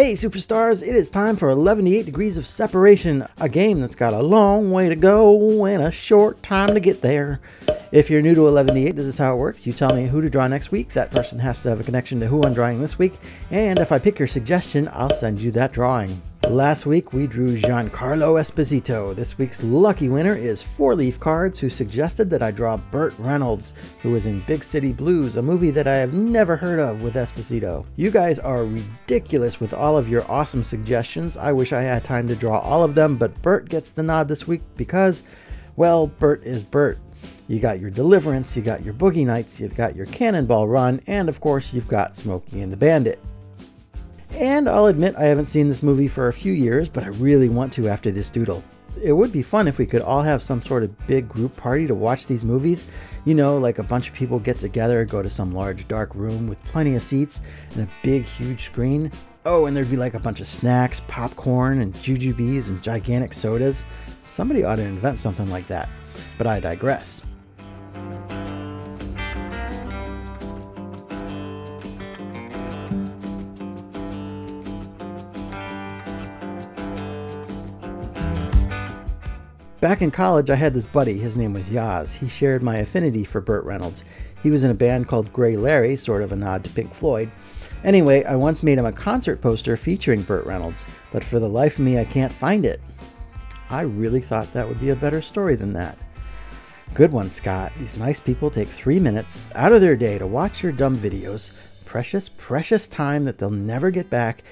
Hey superstars, it is time for 11 Degrees of Separation, a game that's got a long way to go and a short time to get there. If you're new to 11D8, this is how it works. You tell me who to draw next week. That person has to have a connection to who I'm drawing this week. And if I pick your suggestion, I'll send you that drawing. Last week we drew Giancarlo Esposito. This week's lucky winner is Four Leaf Cards, who suggested that I draw Burt Reynolds, who was in Big City Blues, a movie that I have never heard of with Esposito. You guys are ridiculous with all of your awesome suggestions. I wish I had time to draw all of them, but Burt gets the nod this week because, well, Burt is Burt. You got your Deliverance, you got your Boogie Nights, you've got your Cannonball Run, and of course you've got Smokey and the Bandit. And I'll admit I haven't seen this movie for a few years, but I really want to after this doodle. It would be fun if we could all have some sort of big group party to watch these movies. You know, like a bunch of people get together, go to some large dark room with plenty of seats and a big huge screen. Oh, and there'd be like a bunch of snacks, popcorn, and jujubes and gigantic sodas. Somebody ought to invent something like that. But I digress. Back in college, I had this buddy. His name was Yaz. He shared my affinity for Burt Reynolds. He was in a band called Grey Larry, sort of a nod to Pink Floyd. Anyway, I once made him a concert poster featuring Burt Reynolds, but for the life of me, I can't find it. I really thought that would be a better story than that. Good one, Scott. These nice people take three minutes out of their day to watch your dumb videos. Precious, precious time that they'll never get back,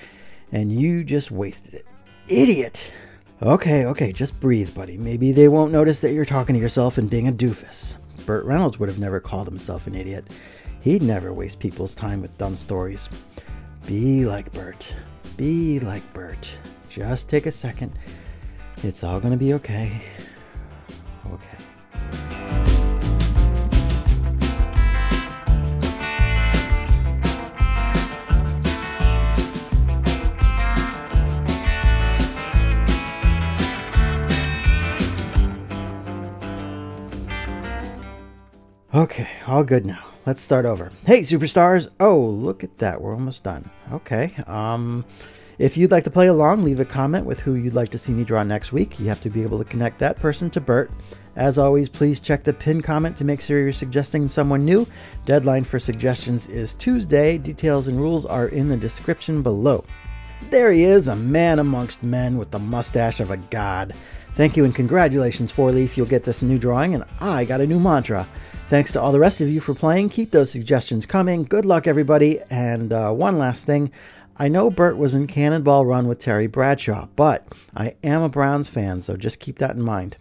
and you just wasted it. Idiot! Okay, okay, just breathe, buddy. Maybe they won't notice that you're talking to yourself and being a doofus. Burt Reynolds would have never called himself an idiot. He'd never waste people's time with dumb stories. Be like Burt. Be like Burt. Just take a second. It's all gonna be okay. Okay. Okay, all good now. Let's start over. Hey, superstars! Oh, look at that. We're almost done. Okay. Um, if you'd like to play along, leave a comment with who you'd like to see me draw next week. You have to be able to connect that person to Burt. As always, please check the pin comment to make sure you're suggesting someone new. Deadline for suggestions is Tuesday. Details and rules are in the description below. There he is, a man amongst men with the mustache of a god. Thank you and congratulations, Four Leaf. You'll get this new drawing, and I got a new mantra. Thanks to all the rest of you for playing. Keep those suggestions coming. Good luck, everybody. And uh, one last thing. I know Burt was in Cannonball Run with Terry Bradshaw, but I am a Browns fan, so just keep that in mind.